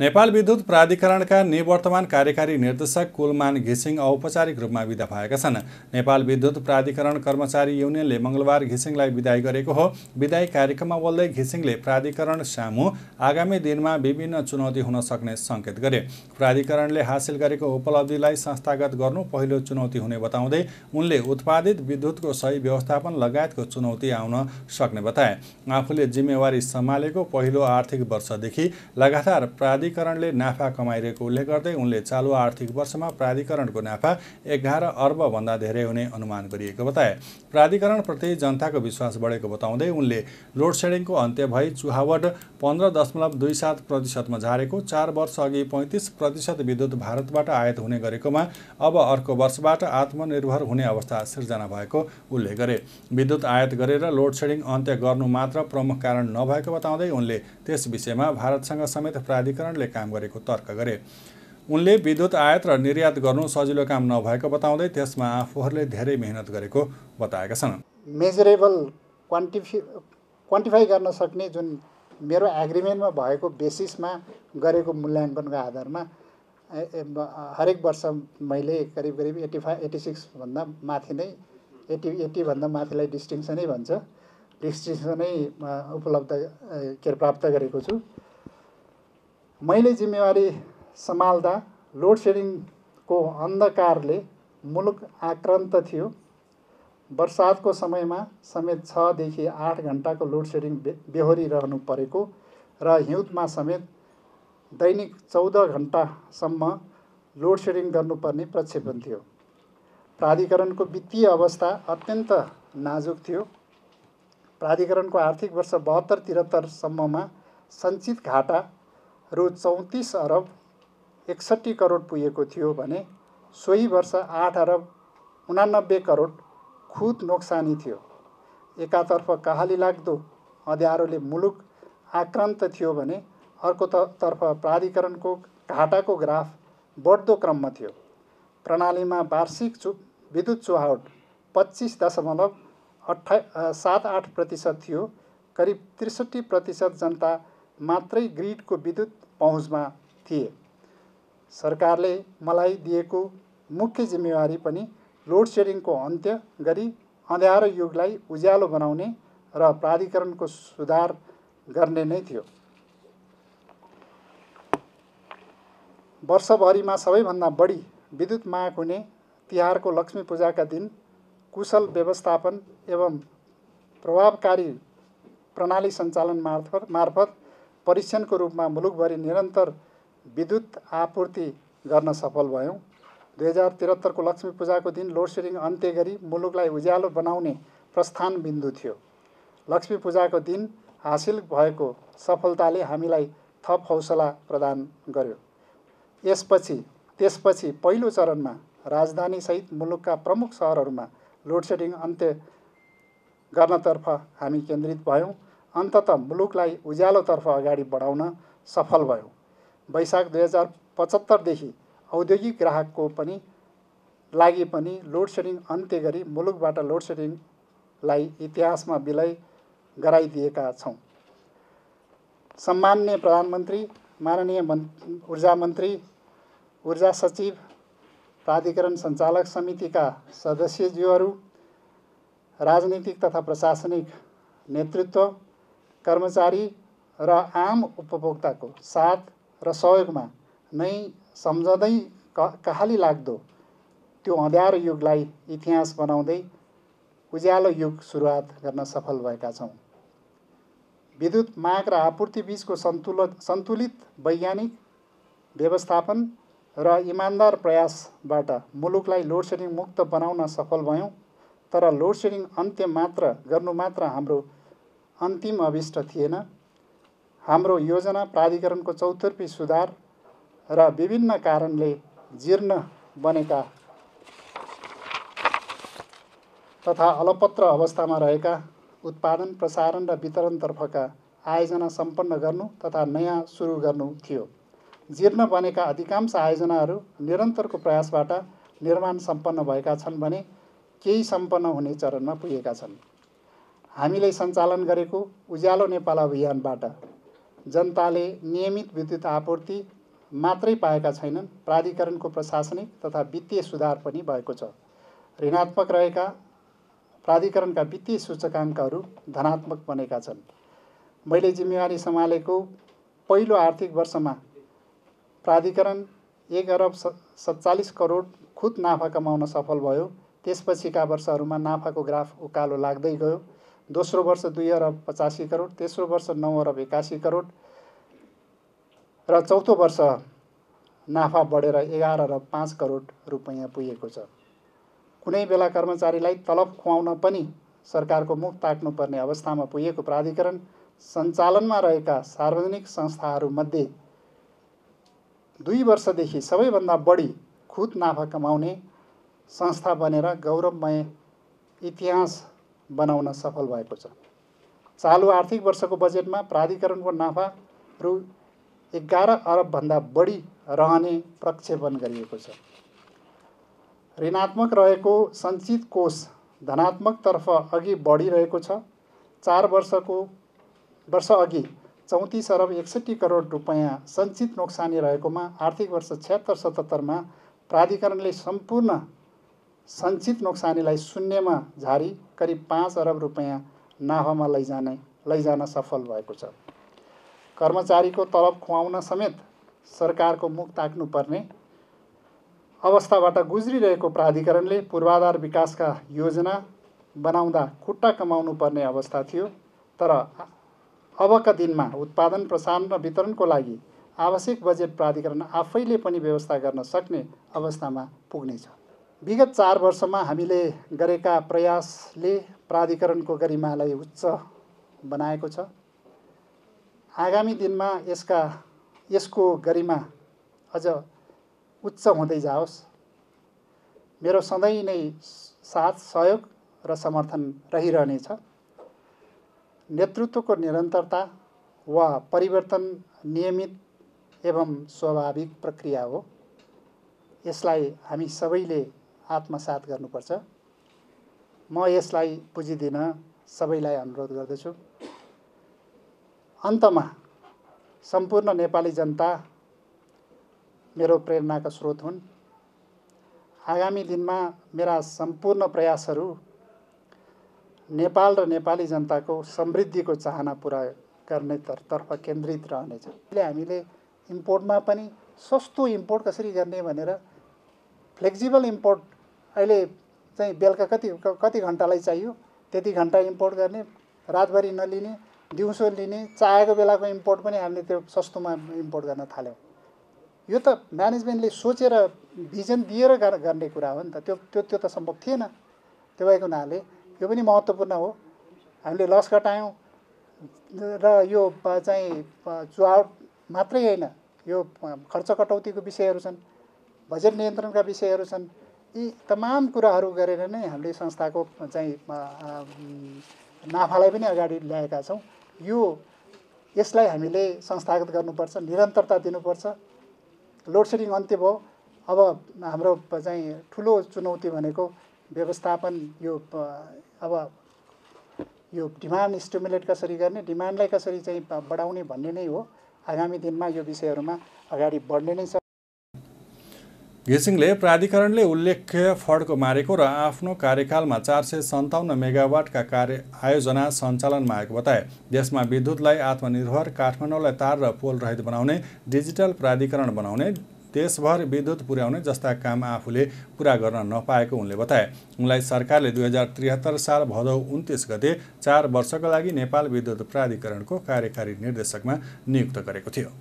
नेपाल विद्युत प्राधिकरणका निवर्तमान कार्यकारी निर्देशक कुलमान घिसिङ औपचारिक रूपमा विदा भएका छन्। नेपाल विद्युत प्राधिकरण कर्मचारी युनियनले मङ्गलबार घिसिङलाई विदाई गरेको हो। विदाई कार्यक्रममा बोल्दै घिसिङले प्राधिकरण सामु आगामी दिनमा विभिन्न चुनौती हुन सक्ने सङ्केत गरे प्राधिकरणले हासिल गरेको उपलब्धिलाई संस्थागत गर्नु पहिलो चुनौती हुने बताउँदै उनले उत्पादित विद्युतको सही व्यवस्थापन लगायतको चुनौती आउन सक्ने बताए। आफूले जिम्मेवारी सम्हालेको पहिलो आर्थिक वर्षदेखि लगातार प्राधि प्राधिकरणले नाफा कमाइरहेको उल्लेख गर्दै उनले चालु आर्थिक वर्षमा प्राधिकरणको नाफा एघार अर्बभन्दा धेरै हुने अनुमान गरिएको बताए। प्राधिकरणप्रति जनताको विश्वास बढेको बताउँदै उनले लोड सेडिङको अन्त्य भई चुहावट पन्ध्र दशमलव दुई सात प्रतिशतमा झारेको चार वर्ष अघि पैँतिस प्रतिशत विद्युत भारतबाट आयात हुने गरेकोमा अब अर्को वर्षबाट आत्मनिर्भर हुने अवस्था सिर्जना भएको उल्लेख गरे। विद्युत आयात गरेर लोड सेडिङ अन्त्य गर्नु मात्र प्रमुख कारण नभएको बताउँदै उनले त्यस विषयमा भारतसँग समेत प्राधिकरण प्राधिकरणले काम गरेको तर्क गरे। उनले विद्युत आयात र निर्यात गर्नु सजिलो काम नभएको बताउँदै त्यसमा आफूहरूले धेरै मेहनत गरेको बताएका छन्। मेजरेबल क्वान्टिफि क्वान्टिफाई गर्न सक्ने जुन मेरो एग्रिमेन्टमा भएको बेसिसमा गरेको मूल्याङ्कनको आधारमा हरेक वर्ष मैले करिब करिब एट्टी फाइभ एट्टी सिक्सभन्दा माथि नै एट्टी एट्टीभन्दा माथिलाई डिस्टिङसनै भन्छ। डिस्टिङसनै उपलब्ध के प्राप्त गरेको छु। मैले जिम्मेवारी सम्हाल्दा लोड सेडिङको अन्धकारले मुलुक आक्रान्त थियो। वर्षातको समयमा समेत छदेखि आठ घन्टाको लोड सेडिङ बे बेहोरिरहनु परेको र हिउँदमा समेत दैनिक चौध घन्टासम्म लोड सेडिङ गर्नुपर्ने प्रक्षेपण थियो। प्राधिकरणको वित्तीय अवस्था अत्यन्त नाजुक थियो। प्राधिकरणको आर्थिक वर्ष बहत्तर त्रिहत्तरसम्ममा सञ्चित घाटा रु चौतिस अरब एकसट्ठी करोड पुगेको थियो भने सोही वर्ष आठ अरब उनानब्बे करोड खुद नोक्सानी थियो। एकातर्फ कहाली लाग्दो अँध्यारोले मुलुक आक्रान्त थियो भने अर्को तर्फ प्राधिकरणको घाटाको ग्राफ बढ्दो क्रममा थियो। प्रणालीमा वार्षिक चु विद्युत चुहावट पच्चिस दशमलव अठा सात आठ प्रतिशत थियो। करिब त्रिसठी प्रतिशत जनता मात्रै ग्रिडको विद्युत पहुँचमा थिए। सरकारले मलाई दिएको मुख्य जिम्मेवारी पनि लोड सेडिङको अन्त्य गरी अँध्यारो युगलाई उज्यालो बनाउने र प्राधिकरणको सुधार गर्ने नै थियो। वर्षभरिमा सबैभन्दा बढी विद्युत माग हुने तिहारको लक्ष्मी पूजाका दिन कुशल व्यवस्थापन एवं प्रभावकारी प्रणाली सञ्चालन मार्फत मार्फत परीक्षणको रूपमा मुलुकभरि निरन्तर विद्युत आपूर्ति गर्न सफल भयौँ। दुई हजार त्रिहत्तरको लक्ष्मी पूजाको दिन लोड सेडिङ अन्त्य गरी मुलुकलाई उज्यालो बनाउने प्रस्थान बिन्दु थियो। लक्ष्मी पूजाको दिन हासिल भएको सफलताले हामीलाई थप हौसला प्रदान गर्यो। यसपछि त्यसपछि पहिलो चरणमा राजधानीसहित मुलुकका प्रमुख सहरहरूमा लोड सेडिङ अन्त्य गर्नतर्फ हामी केन्द्रित भयौँ। अन्तत मुलुकलाई उज्यालोतर्फ अगाडि बढाउन सफल भयो। वैशाख दुई हजार पचहत्तरदेखि औद्योगिक ग्राहकको पनि लागि पनि लोड सेडिङ अन्त्य गरी मुलुकबाट लोड सेडिङलाई इतिहासमा विलय गराइदिएका छौँ। सम्मान्य प्रधानमन्त्री माननीय मन् ऊर्जा मन्त्री ऊर्जा सचिव प्राधिकरण सञ्चालक समितिका सदस्यज्यूहरू राजनीतिक तथा प्रशासनिक नेतृत्व कर्मचारी र आम उपभोक्ताको साथ र सहयोगमा नै सम्झँदै कहाली लाग्दो। त्यो अँध्यारो युगलाई इतिहास बनाउँदै उज्यालो युग सुरुवात गर्न सफल भएका छौँ। विद्युत माग र आपूर्ति बिचको सन्तुल सन्तुलित वैज्ञानिक व्यवस्थापन र इमान्दार प्रयासबाट मुलुकलाई लोड सेडिङ मुक्त बनाउन सफल भयौँ तर लोड सेडिङ अन्त्य मात्र गर्नु मात्र हाम्रो अन्तिम अभिष्ट थिएन। हाम्रो योजना प्राधिकरणको चौतर्फी सुधार र विभिन्न कारणले जीर्ण बनेका तथा अलपत्र अवस्थामा रहेका उत्पादन प्रसारण र वितरणतर्फका आयोजना सम्पन्न गर्नु तथा नयाँ सुरु गर्नु थियो। जीर्ण बनेका अधिकांश आयोजनाहरू निरन्तरको प्रयासबाट निर्माण सम्पन्न भएका छन् भने केही सम्पन्न हुने चरणमा पुगेका छन्। हामीले सञ्चालन गरेको उज्यालो नेपाल अभियानबाट जनताले नियमित विद्युत आपूर्ति मात्रै पाएका छैनन् प्राधिकरणको प्रशासनिक तथा वित्तीय सुधार पनि भएको छ। ऋणात्मक रहेका प्राधिकरणका वित्तीय सूचकाङ्कहरू धनात्मक बनेका छन्। मैले जिम्मेवारी सम्हालेको पहिलो आर्थिक वर्षमा प्राधिकरण एक अरब सत्तालिस करोड खुद नाफा कमाउन सफल भयो। त्यसपछिका वर्षहरूमा नाफाको ग्राफ उकालो लाग्दै गयो। दोस्रो वर्ष दुई अरब पचासी करोड तेस्रो वर्ष नौ अरब एकासी करोड र चौथो वर्ष नाफा बढेर एघार अरब पाँच करोड रुपियाँ पुगेको छ। कुनै बेला कर्मचारीलाई तलब खुवाउन पनि सरकारको मुख ताक्नुपर्ने अवस्थामा पुगेको प्राधिकरण सञ्चालनमा रहेका सार्वजनिक संस्थाहरूमध्ये दुई वर्षदेखि सबैभन्दा बढी खुद नाफा कमाउने संस्था बनेर गौरवमय इतिहास बनाउन सफल भएको छ। चालु आर्थिक वर्षको बजेटमा प्राधिकरणको नाफा रु एघार अरबभन्दा बढी रहने प्रक्षेपण गरिएको छ। ऋणात्मक रहेको सञ्चित कोष धनात्मकतर्फ अघि बढिरहेको छ। चार वर्षको वर्ष अघि चौतिस अरब एकसट्ठी करोड रुपियाँ सञ्चित नोक्सानी रहेकोमा आर्थिक वर्ष छ्यात्तर सतहत्तरमा प्राधिकरणले सम्पूर्ण सञ्चित नोक्सानीलाई शून्यमा झारी करिब पाँच अरब रुपियाँ नाफामा लैजाने लैजान सफल भएको छ। कर्मचारीको तलब खुवाउन समेत सरकारको मुख ताक्नुपर्ने अवस्थाबाट गुज्रिरहेको प्राधिकरणले पूर्वाधार विकासका योजना बनाउँदा खुट्टा कमाउनु पर्ने अवस्था थियो तर अबका दिनमा उत्पादन प्रसारण र वितरणको लागि आवश्यक बजेट प्राधिकरण आफैले पनि व्यवस्था गर्न सक्ने अवस्थामा पुग्नेछ। विगत चार वर्षमा हामीले गरेका प्रयासले प्राधिकरणको गरिमालाई उच्च बनाएको छ। आगामी दिनमा यसका यसको गरिमा अझ उच्च हुँदै जाओस्। मेरो सधैँ नै साथ सहयोग र समर्थन रहिरहनेछ। नेतृत्वको निरन्तरता वा परिवर्तन नियमित एवं स्वाभाविक प्रक्रिया हो। यसलाई हामी सबैले आत्मसात गर्नुपर्छ। म यसलाई बुझिदिन सबैलाई अनुरोध गर्दछु। अन्तमा सम्पूर्ण नेपाली जनता मेरो प्रेरणाका स्रोत हुन्। आगामी दिनमा मेरा सम्पूर्ण प्रयासहरू नेपाल र नेपाली जनताको समृद्धिको चाहना पुरा गर्ने तर्फ केन्द्रित रहनेछ। अहिले हामीले इम्पोर्टमा पनि सस्तो इम्पोर्ट कसरी गर्ने भनेर फ्लेक्सिबल इम्पोर्ट अहिले चाहिँ बेलुका कति कति घन्टालाई चाहियो? त्यति घन्टा इम्पोर्ट गर्ने रातभरि नलिने दिउँसो लिने चाहेको बेलाको इम्पोर्ट पनि हामीले त्यो सस्तोमा इम्पोर्ट गर्न थाल्यौँ। यो त म्यानेजमेन्टले सोचेर भिजन दिएर गर्ने कुरा हो नि त। त्यो त्यो त्यो त सम्भव थिएन। त्यो भएको हुनाले यो पनि महत्त्वपूर्ण हो। हामीले लस घटायौँ र यो चाहिँ चुहावट मात्रै होइन। यो खर्च कटौतीको विषयहरू छन् बजेट नियन्त्रणका विषयहरू छन् यी तमाम कुराहरू गरेर नै हामीले संस्थाको चाहिँ नाफालाई पनि अगाडि ल्याएका छौँ। यो यसलाई हामीले संस्थागत गर्नुपर्छ निरन्तरता दिनुपर्छ। लोड सेडिङ अन्त्य भयो। अब हाम्रो चाहिँ ठुलो चुनौती भनेको व्यवस्थापन यो अब यो डिमान्ड स्टिमुलेट कसरी गर्ने डिमान्डलाई कसरी चाहिँ बढाउने भन्ने नै हो। आगामी दिनमा यो विषयहरूमा अगाडि बढ्ने नै छ। घिसिङले प्राधिकरणले उल्लेख्य फड्को मारेको र आफ्नो कार्यकालमा चार सय सन्ताउन्न मेगावाटका कार्य आयोजना सञ्चालनमा आएको बताए। देशमा विद्युतलाई आत्मनिर्भर काठमाडौँलाई तार र पोल रहित बनाउने डिजिटल प्राधिकरण बनाउने देशभर विद्युत पुर्याउने जस्ता काम आफूले पुरा गर्न नपाएको उनले बताए। उनलाई सरकारले दुई हजार त्रिहत्तर साल भदौ उन्तिस गते चार वर्षका लागि नेपाल विद्युत प्राधिकरणको कार्यकारी निर्देशकमा नियुक्त गरेको थियो।